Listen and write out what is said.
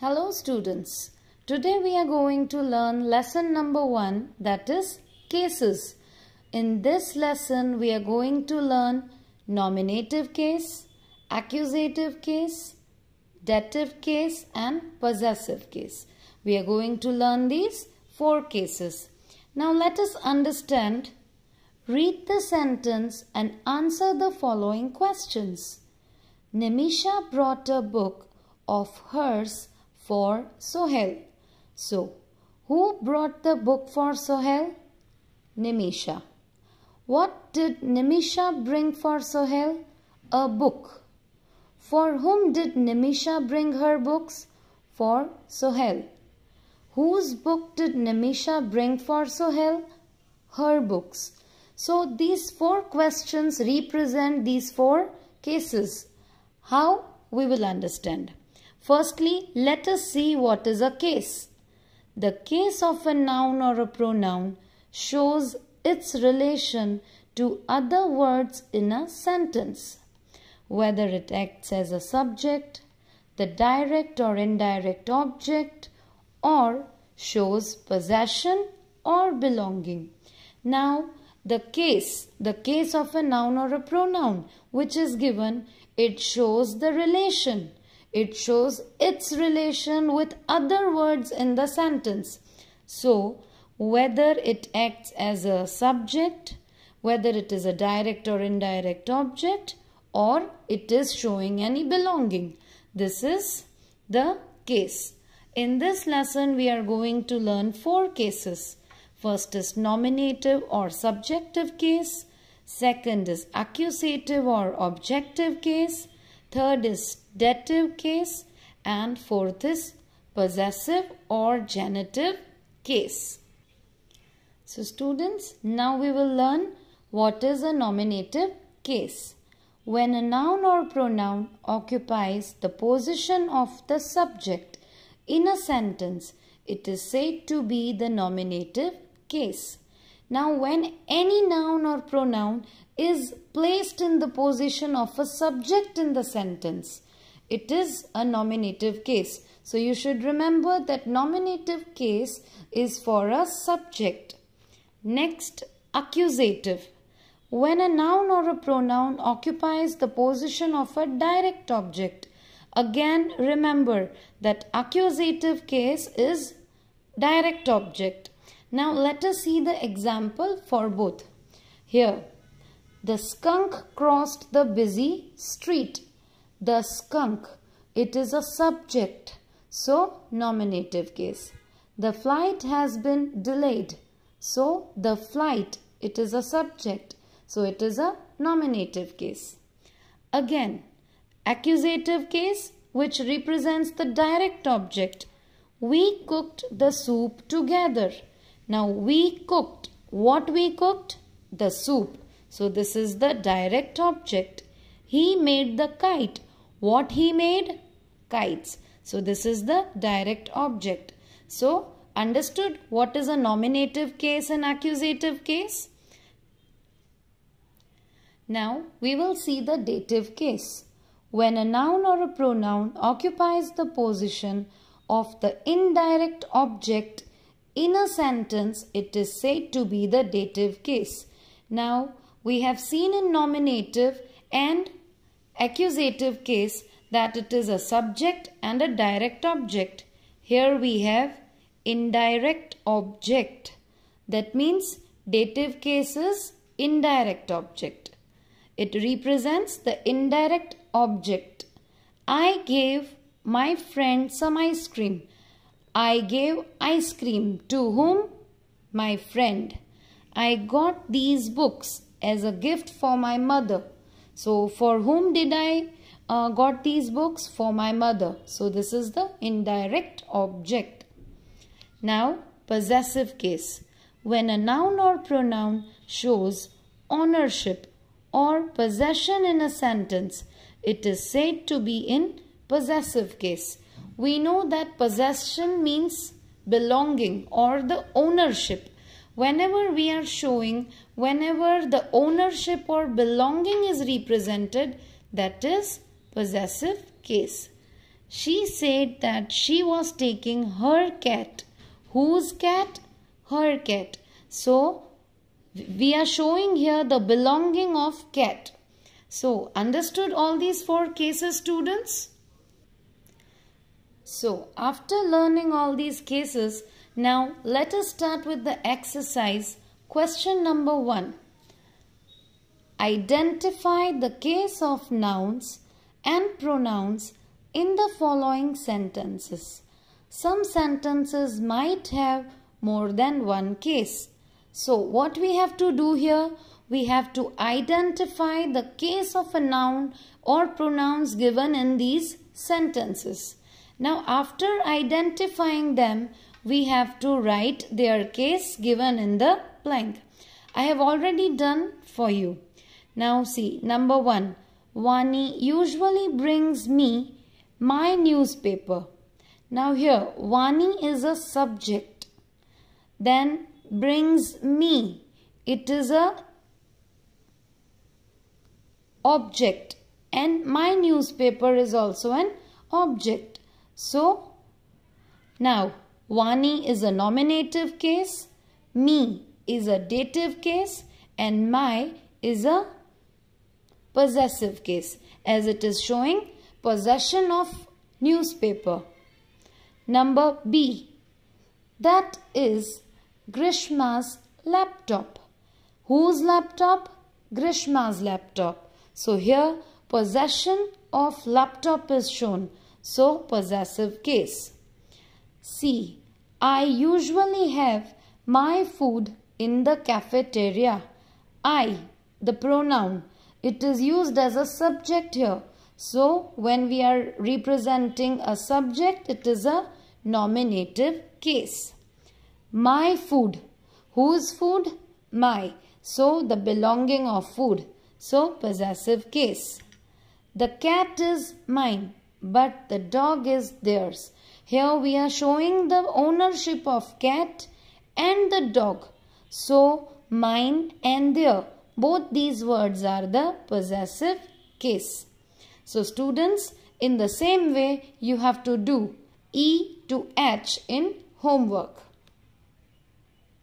Hello students. Today we are going to learn lesson number 1 that is cases. In this lesson we are going to learn nominative case, accusative case, dative case and possessive case. We are going to learn these four cases. Now let us understand. Read the sentence and answer the following questions. Nimisha brought a book of hers for Sohel. So, who brought the book for Sohel? Nimisha. What did Nimisha bring for Sohel? A book. For whom did Nimisha bring her books? For Sohel. Whose book did Nimisha bring for Sohel? Her books. So these four questions represent these four cases. How? We will understand. Firstly, let us see what is a case. The case of a noun or a pronoun shows its relation to other words in a sentence, whether it acts as a subject, the direct or indirect object, or shows possession or belonging. Now, the case, the case of a noun or a pronoun which is given, it shows the relation it shows its relation with other words in the sentence. So, whether it acts as a subject, whether it is a direct or indirect object, or it is showing any belonging. This is the case. In this lesson, we are going to learn four cases. First is nominative or subjective case. Second is accusative or objective case. Third is dative case. And fourth is possessive or genitive case. So students, now we will learn what is a nominative case. When a noun or pronoun occupies the position of the subject in a sentence, it is said to be the nominative case. Now, when any noun or pronoun is placed in the position of a subject in the sentence, it is a nominative case. So, you should remember that nominative case is for a subject. Next, accusative. When a noun or a pronoun occupies the position of a direct object, again remember that accusative case is direct object. Now let us see the example for both. Here, the skunk crossed the busy street. The skunk, it is a subject. So, nominative case. The flight has been delayed. So, the flight, it is a subject. So, it is a nominative case. Again, accusative case which represents the direct object. We cooked the soup together. Now we cooked. What we cooked? The soup. So this is the direct object. He made the kite. What he made? Kites. So this is the direct object. So understood what is a nominative case and accusative case? Now we will see the dative case. When a noun or a pronoun occupies the position of the indirect object in a sentence, it is said to be the dative case. Now, we have seen in nominative and accusative case that it is a subject and a direct object. Here we have indirect object. That means dative case is indirect object. It represents the indirect object. I gave my friend some ice cream. I gave ice cream to whom? My friend. I got these books as a gift for my mother. So for whom did I uh, got these books? For my mother. So this is the indirect object. Now possessive case. When a noun or pronoun shows ownership or possession in a sentence, it is said to be in possessive case we know that possession means belonging or the ownership. Whenever we are showing, whenever the ownership or belonging is represented, that is possessive case. She said that she was taking her cat. Whose cat? Her cat. So, we are showing here the belonging of cat. So, understood all these four cases, students? So, after learning all these cases, now let us start with the exercise. Question number one. Identify the case of nouns and pronouns in the following sentences. Some sentences might have more than one case. So what we have to do here? We have to identify the case of a noun or pronouns given in these sentences. Now after identifying them, we have to write their case given in the blank. I have already done for you. Now see, number one, Vani usually brings me my newspaper. Now here, Vani is a subject. Then brings me. It is a object. And my newspaper is also an object. So, now Vani is a nominative case. Me is a dative case. And my is a possessive case as it is showing possession of newspaper. Number B. That is Grishma's laptop. Whose laptop? Grishma's laptop. So here possession of laptop is shown. So possessive case. C. I usually have my food in the cafeteria. I, the pronoun, it is used as a subject here. So, when we are representing a subject, it is a nominative case. My food. Whose food? My. So, the belonging of food. So, possessive case. The cat is mine, but the dog is theirs. Here we are showing the ownership of cat and the dog. So, mine and their. Both these words are the possessive case. So students, in the same way, you have to do E to H in homework.